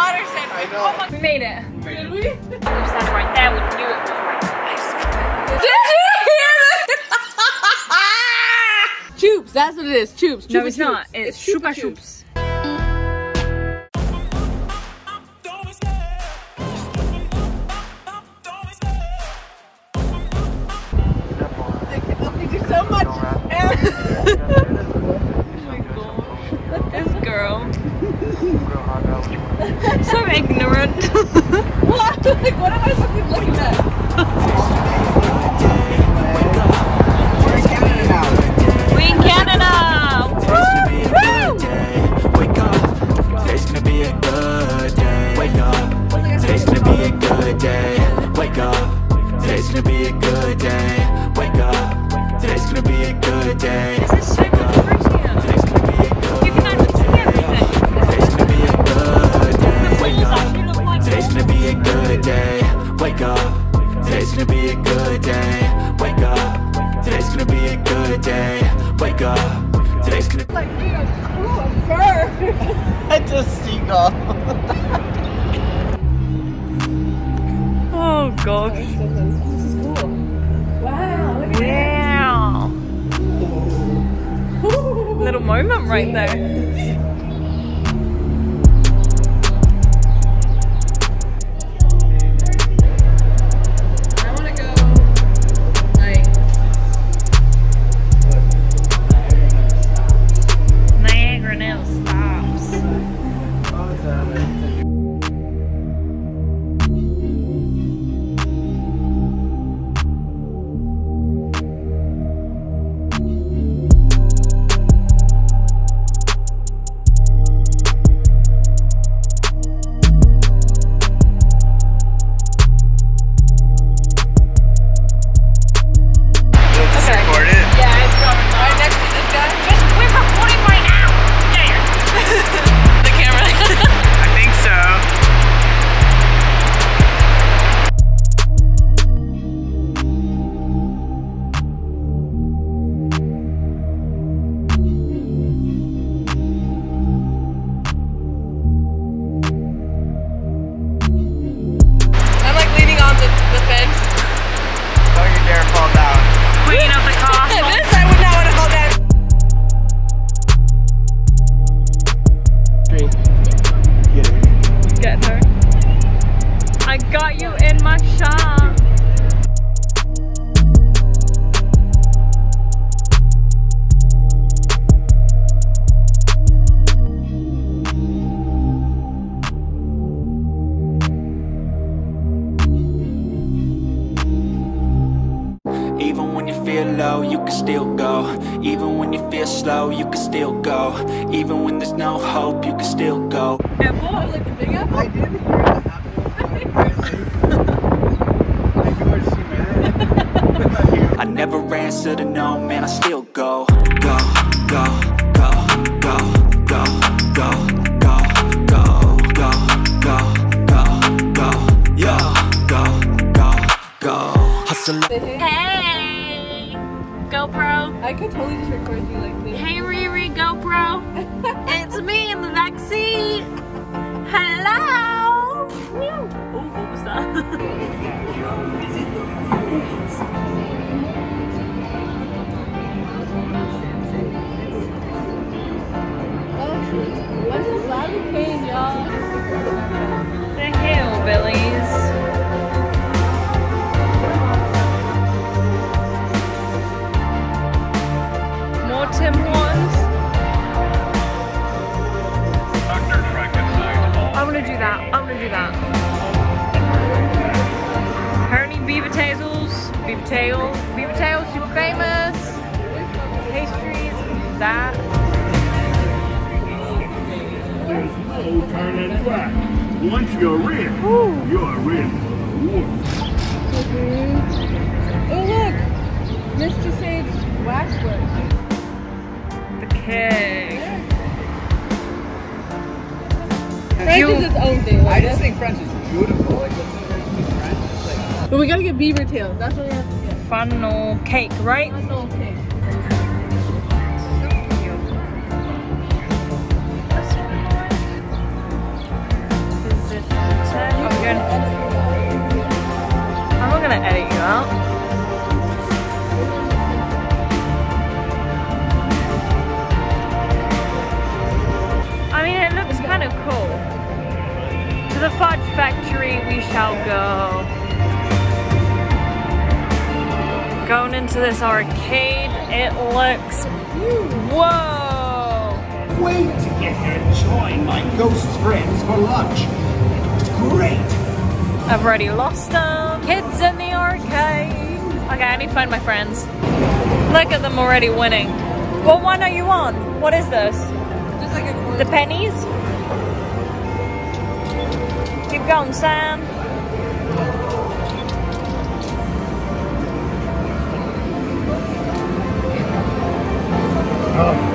water said. I know. Oh my, we made it. Did we? Stand right there. We knew it was right. Did you hear that? Choops, that's what it is. Choops. No, Chupa it's not. Chups. It's Chupa Chupa Chups. Chups. Thank you so much. Oh this girl. so ignorant. what? Like, what am I fucking looking at? Moment right there. Got you in my shot. I could totally just record you like this. Hey Riri, GoPro. it's me in the back seat. Hello. Oh, what was that? gonna do that. I'm gonna do that. Apparently, beaver tails, beaver tail, beaver tail, super famous. Pastries, that. There's no turning back. Once you're in, you're in for the. Oh, look! Mr. Sage's waxwork. The cake. French you, is its own thing. Like I just think French is beautiful. Like, but we gotta get beaver tails. That's what we have to get. Funnel cake, right? Funnel cake. I'm not gonna edit you out. I mean, it looks kind of cool. To the Fudge Factory we shall go. Going into this arcade, it looks. Whoa! Wait to get here and join my ghost friends for lunch. It was great. I've already lost them. Kids in the arcade. Okay, I need to find my friends. Look at them already winning. What one are you on? What is this? Just like a The pennies? Keep going, Sam. Woo!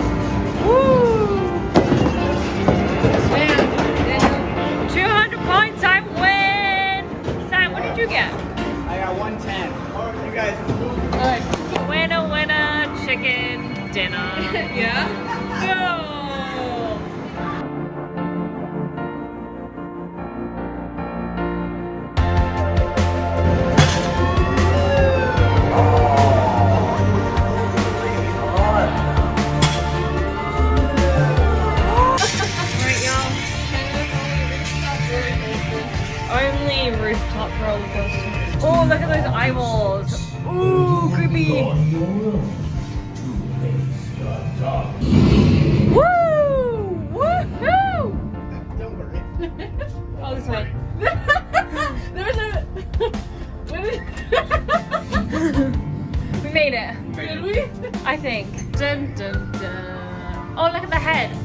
Did we? I think. Dun dun dun. Oh, look at the head.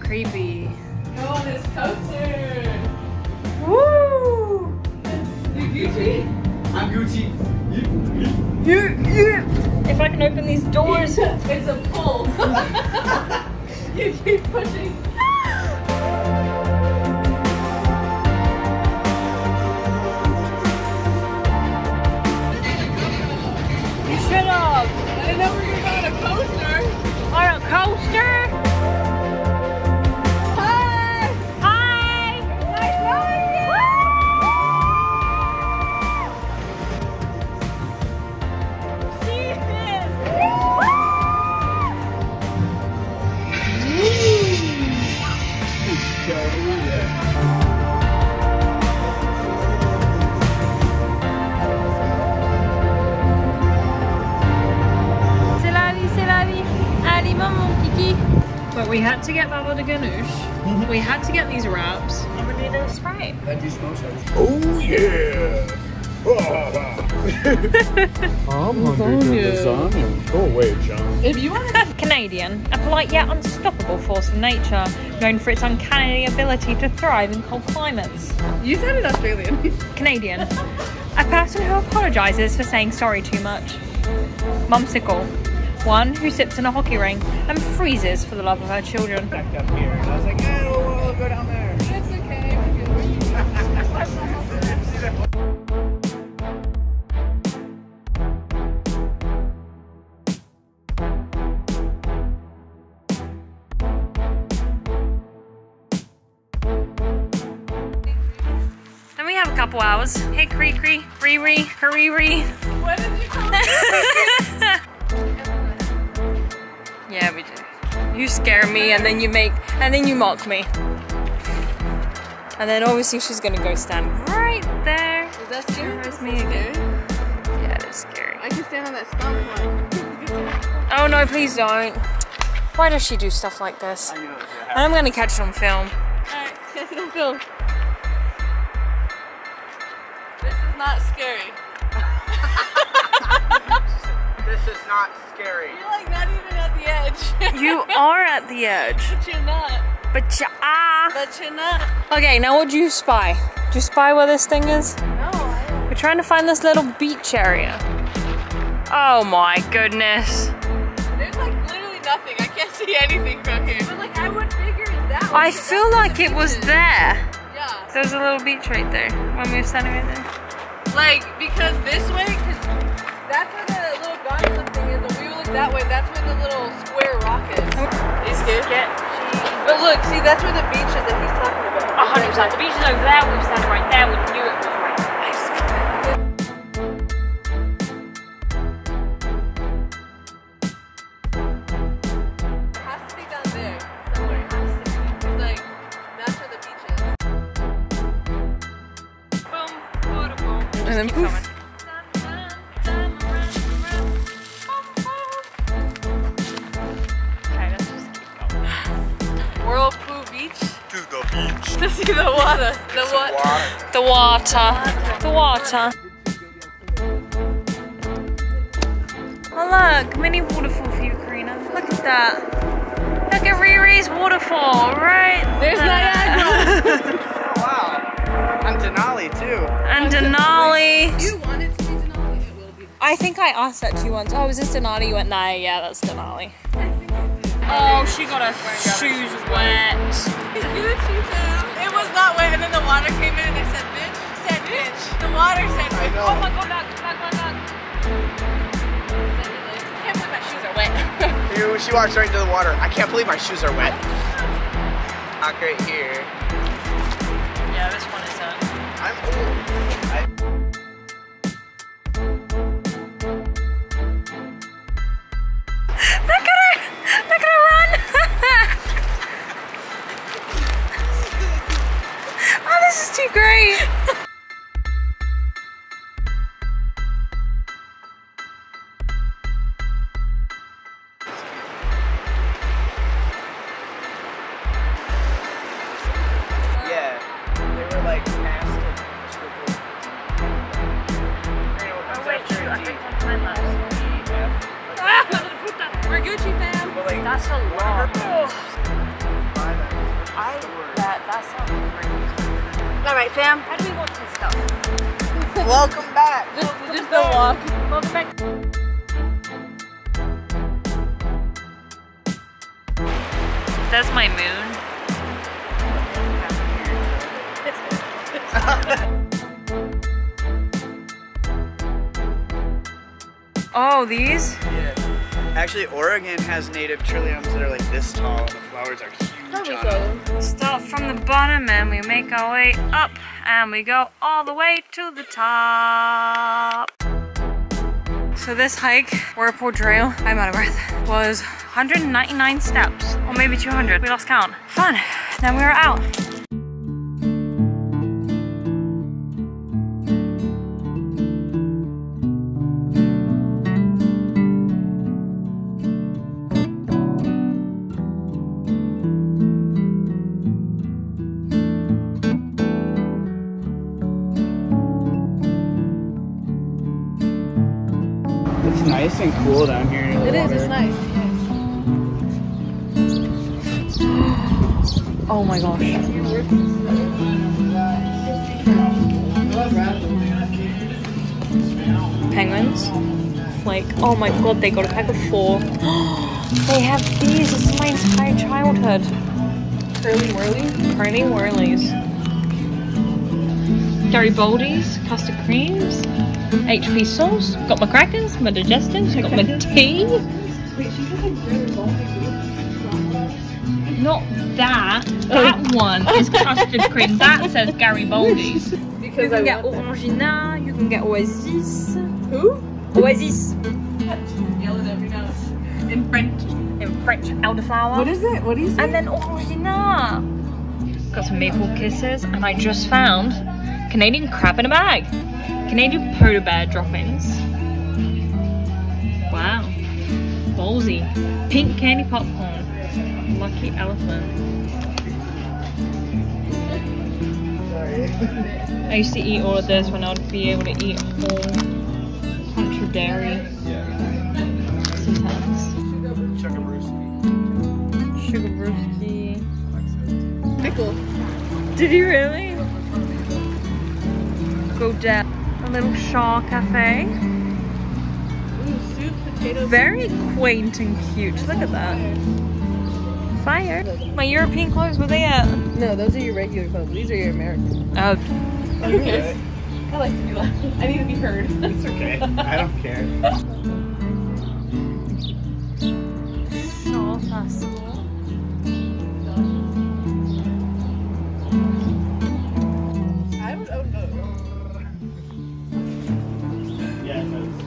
Creepy. Go on this coaster. Woo! You Gucci? I'm Gucci. If I can open these doors. It's a pull. you keep pushing. Coaster? We had to get these wraps. And we needed a Sprite. That do smoke shows. Oh yeah. Ah, I'm hungry for lasagna. Go away, John. If you want to Canadian, a polite yet unstoppable force of nature, known for its uncanny ability to thrive in cold climates. You sounded Australian. Canadian, a person who apologises for saying sorry too much. Mumsicle, one who sips in a hockey ring and freezes for the love of her children. Cree Cree, Riri, Hariri. What did you call me? Yeah, we do. You scare me and then you make, and then you mock me. And then obviously she's gonna go stand right there. Is that scary? There's me again. Yeah, it is scary. I can stand on that stump one. Oh no, please don't. Why does she do stuff like this? I knew it was gonna And. I'm gonna catch it on film. Alright, catch it on film. Is not scary. This is not scary. You're like not even at the edge. You are at the edge, But you're not. but you are. But you're not. Okay, now what do you spy? Do you spy where this thing is? No, I We're trying to find this little beach area. Oh my goodness. There's like literally nothing. I can't see anything from here. But like I would figure it's that way. I feel like it was there. Yeah. There's a little beach right there when we were standing right there. Like because this way, because that's where the little gondola thing is, and we look that way. That's where the little square rock is. Are you scared? But look, see, that's where the beach is that he's talking about. a hundred percent. The beach is over there. We were standing right there. We knew it to see the water. The what? The water. The water. Oh look, mini waterfall for you, Karina. Look at that. Look at Riri's waterfall, right? There's there. Wow. On Denali too. and Denali. You wanted to be Denali. It will be. I think I asked that to you once. Oh, is this Denali? You went, nah, yeah, that's Denali. Oh, she got her shoes wet. It was not wet, and then the water came in, and it said bitch. Said bitch. The water said I bitch. know. Oh my god, look, look, look, look. I can't believe my shoes are wet. Ew, she walks right into the water. I can't believe my shoes are wet. Not right here. They were like past it. We're Gucci fam. But like, That's a lot. buy that. I bet that sounds great. All right, fam. How do we want this stuff? Welcome back. Just, just the walk. Welcome back. That's my moon. Oh, these? Yeah. Actually, Oregon has native trilliums that are like this tall, and the flowers are huge on them. Start from the bottom and we make our way up and we go all the way to the top. So this hike, Whirlpool Trail, I'm out of breath, was 199 steps, or maybe 200, we lost count. Fun, then we are out. It's nice and cool down here. near the It is. water. It's nice. Oh my gosh. Penguins. Like, oh my god, they got a pack of four. they have these. This is my entire childhood. Curly whirly. Curly Whirlies. Garibaldi's, custard creams, HP sauce, got my crackers, my digestives, got my tea. Not that. Oh. That one is custard cream. That says Garibaldi's. You Because I can get want Orangina, you can get Oasis. Who? Oasis. Yelling at me now. In French. In French, elderflower. What is it? What do you say? And then Orangina. Got some maple kisses, and I just found Canadian crab in a bag. Canadian polar bear droppings. Wow. Ballsy. Pink candy popcorn. Lucky elephant. I used to eat all of this when I would be able to eat whole bunch of dairy. It's intense. Sugar brewski. Pickle. Did you really? Go down. A little Shaw Cafe. Ooh. Very quaint and cute. Look at that. Fire. My European clothes, were they at? No, those are your regular clothes. These are your American. Oh, Okay. I like to do that. I need to be heard. It's okay. I don't care.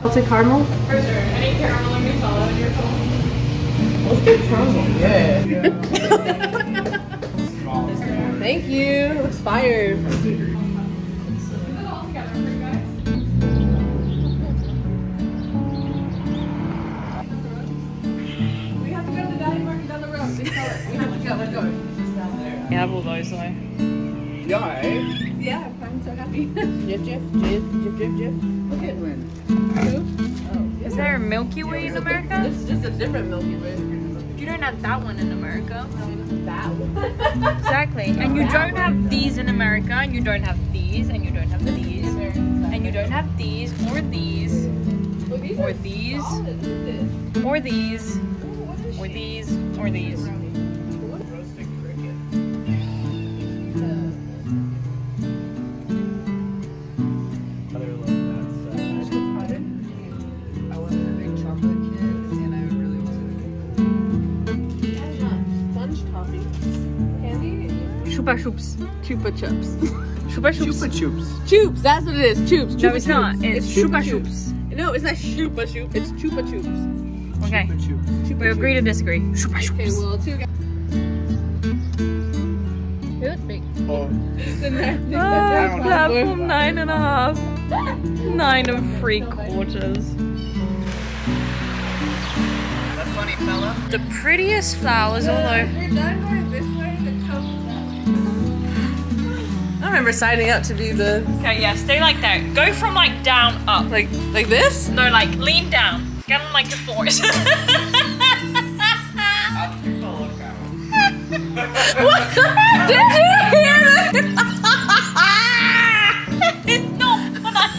Salted caramel? For sure. Any caramel and masala in your phone. Let's get caramel. Yeah. yeah. Thank you. Looks fire. Yeah, we'll go this way. Yeah, eh? Yeah, I'm so happy. Jif, Jif, Jif, Jif, Jif. jip. Look at Oh, Is there a Milky Way in America? This is just a different Milky Way. You don't have that one in America. That one. Exactly. And you don't have these in America, and you don't have these, and you don't have these, and you don't have these, or these, Well, these or these, solid. Look or these, or these, or these. Chupa chups. Chupa chups. Chupa chups. Chupa Chups. Chups, that's what it is. Chups. No, it's not. chups. It's chupa chups. No, it's not chupa chup. It's chupa chups. Okay. Chupa Chups. Chupa We agree to disagree. Chupa Okay, well, two guys. It was big. Oh, oh platform nine and a half. Nine and three quarters. that's funny, fella. The prettiest flowers, although remember signing up to be the Okay, yeah, stay like that. Go from like down up. like like this. No, like lean down. Get on like the floors. Did you hear that? no, come on.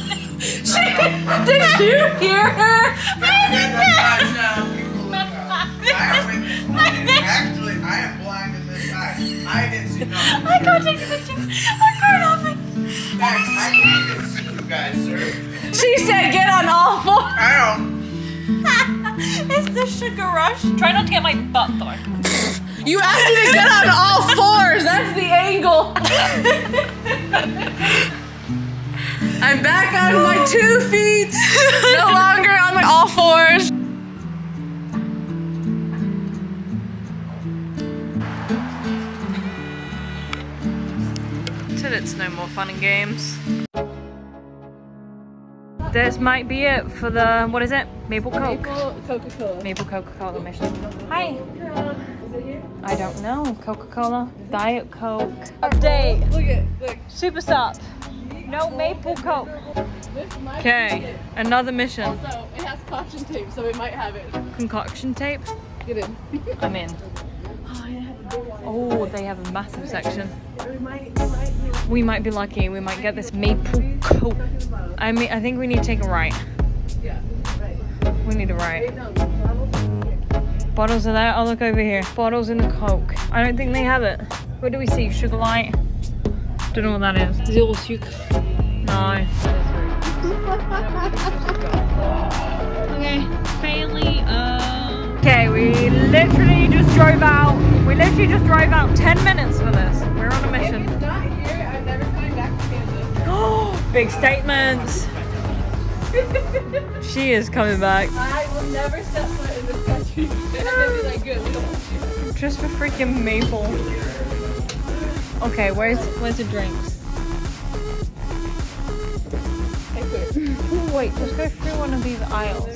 Did you hear her? Actually, I can't take the picture. I'm going off it. Thanks, I can't even see you guys, sir. She said get on all four. I don't. it's the sugar rush. Try not to get my butt though. You asked me to get on all fours. That's the angle. I'm back on my two feet. No longer on my all fours. It's no more fun and games. This might be it for the, what is it? Maple Coke. Maple Coca-Cola. Maple Coca-Cola mission. Hi. Is it here? I don't know. Coca-Cola. Diet Coke. Update. Look at look. Super stop. No maple Coke. Okay, another mission. Also, it has caution tape, so we might have it. Concoction tape. Get in. I'm in. Oh, oh they have a massive section. We might, we might. We might be lucky. We might get this maple Coke. I mean, I think we need to take a right. Yeah. We need a right. Bottles. Are there. I'll look over here. Bottles in the Coke. I don't think they have it. What do we see? Sugar light? Don't know what that is. Zero sugar. No. Okay, Bailey. Uh... Okay, we literally just drove out. We literally just drove out 10 minutes for this. We're on a mission. Big statements. She is coming back. I will never step foot in this country. And I'm gonna be like, good, we don't want you. Just for freaking maple. Okay, where's where's the drinks? Wait, let's go through one of these aisles.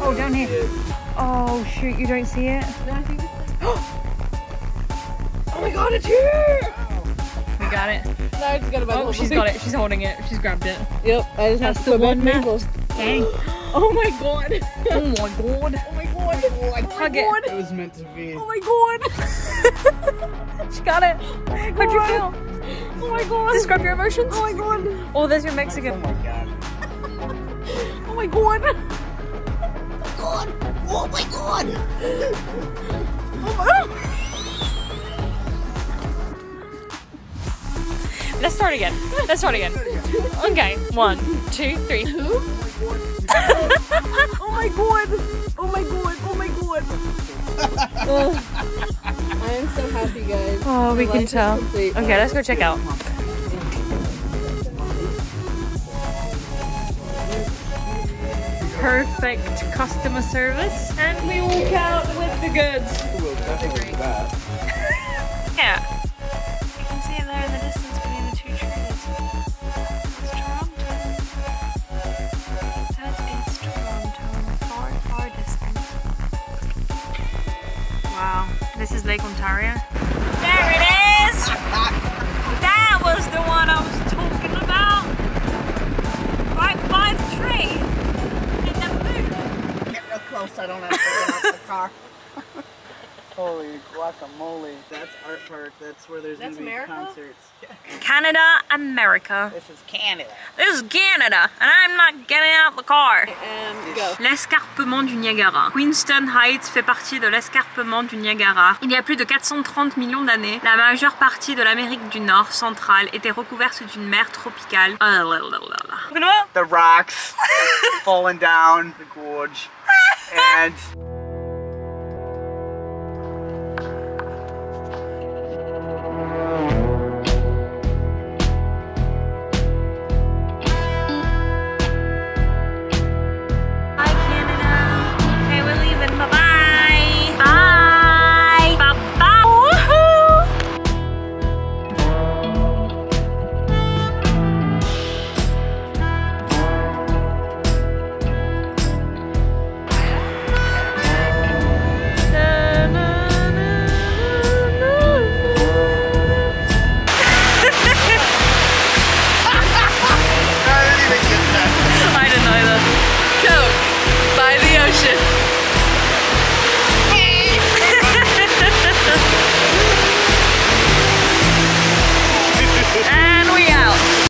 Oh, down here. Oh shoot, you don't see it? No, I think Oh my god, it's here! We got it. no, I just gotta buy Oh, whole she's thing. got it. She's holding it. She's grabbed it. Yep, I just That's have the one buy maples. Dang. Oh my god. Oh my god. Oh my god. Oh my Hug it. god. It was meant to be. Oh my god. She got it. How'd you feel? Oh my god. Describe your emotions. Oh my god. Oh, there's your Mexican. Oh my god. oh my god. Oh my god. Oh my god. Oh my god. Let's start again. Let's start again. Okay, one, two, three. Oh my god. Oh my god. Oh my god. I am so happy, guys. Oh, we can tell. Okay, let's go check out. Perfect customer service, and we walk out with the goods. We'll definitely do that. Yeah. This is Lake Ontario. Ontario. There it is! That was the one I was talking about! Right by the tree! In the moon! Get real close I don't have to get out the car. Holy guacamole. That's art park. That's where there's That's gonna be America? concerts. Canada, America. This is Canada. This is Canada, and I'm not getting out the car. And go. L'escarpement du Niagara. Queenston Heights fait partie de l'escarpement du Niagara. Il y a plus de 430 millions d'années, la majeure partie de l'Amérique du Nord centrale était recouverte d'une mer tropicale. The rocks falling down the gorge. And